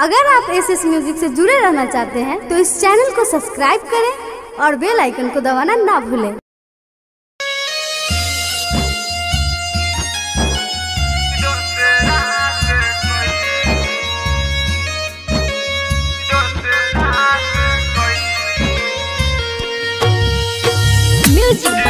अगर आप S S music से जुड़े रहना चाहते हैं तो इस चैनल को सब्सक्राइब करें और बेल आइकन को दबाना ना भूलें Music.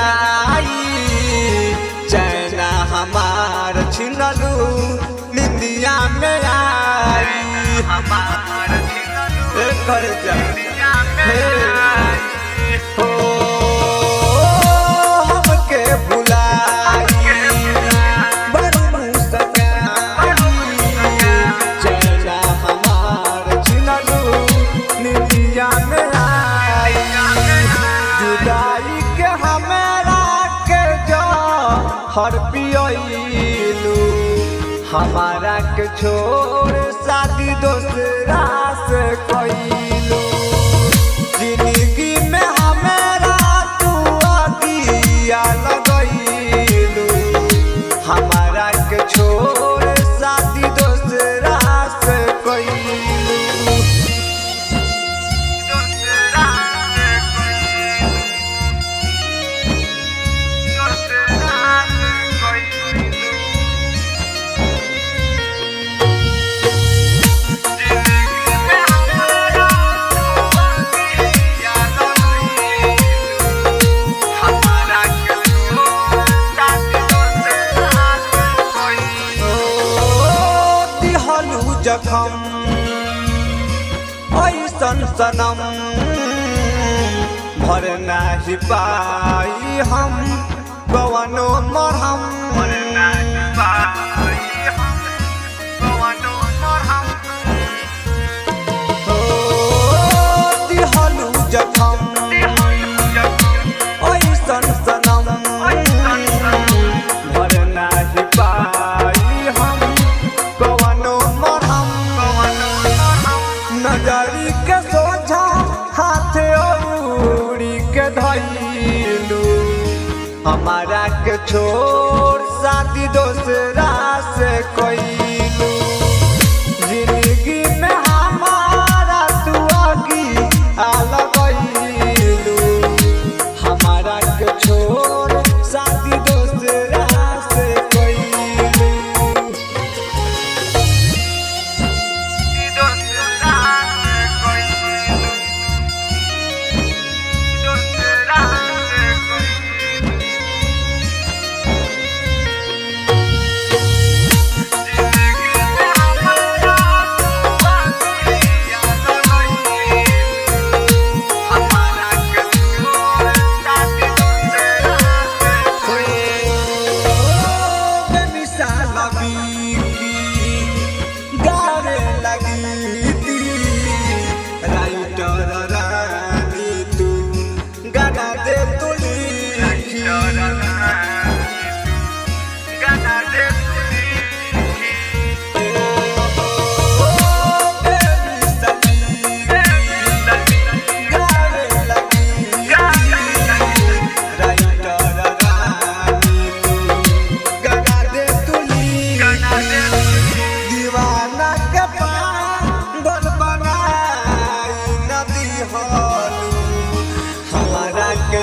आई। चैना हमार छिनलू नितिया में आई। हमार छिनलू घर जा। हो। हर पियलू हमारा के छोड़ शादी दोस्त से कैलू जखम ऐसन सनम भर नाही पाई हम कवनो मरहम। मिलू हमारा के छोड़ शादी दोसरा से कोई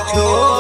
छोड़